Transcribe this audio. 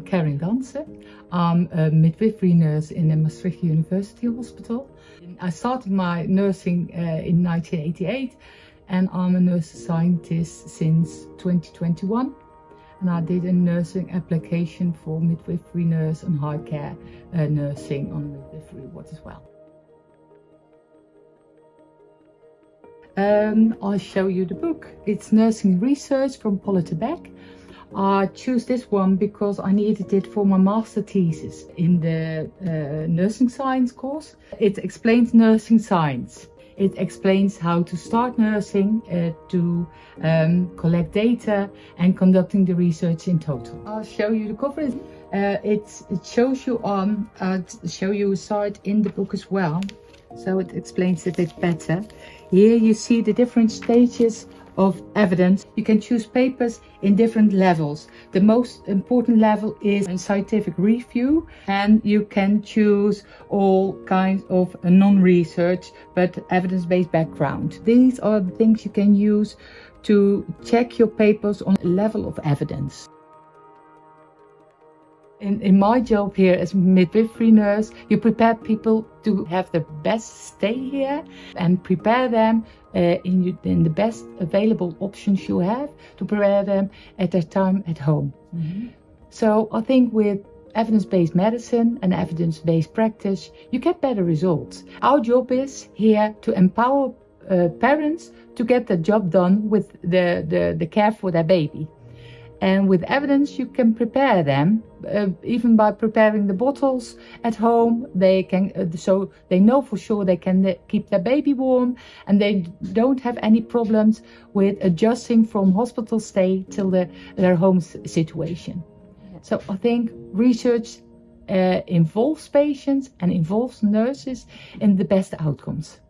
I'm Carin Dansen. I'm a midwifery nurse in the Maastricht University Hospital. I started my nursing uh, in 1988 and I'm a nurse scientist since 2021. And I did a nursing application for midwifery nurse and high care uh, nursing on midwifery ward as well. Um, I'll show you the book. It's Nursing Research from Polit te Beck. I choose this one because I needed it for my master thesis in the uh, nursing science course. It explains nursing science. It explains how to start nursing, uh, to um, collect data and conducting the research in total. I'll show you the cover. Uh, it, it shows you on, uh, show you a side in the book as well. So it explains a bit better. Here you see the different stages of evidence. You can choose papers in different levels. The most important level is scientific review and you can choose all kinds of non-research but evidence-based background. These are the things you can use to check your papers on level of evidence. In, in my job here as midwifery nurse, you prepare people to have the best stay here and prepare them uh, in, in, the best available options you have to prepare them at their time at home. Mm -hmm. So I think with evidence-based medicine and evidence-based practice, you get better results. Our job is here to empower uh, parents to get the job done with the, the, the care for their baby. And with evidence, you can prepare them, uh, even by preparing the bottles at home. They can, uh, so they know for sure they can keep their baby warm, and they don't have any problems with adjusting from hospital stay till the, their home situation. So I think research uh, involves patients and involves nurses in the best outcomes.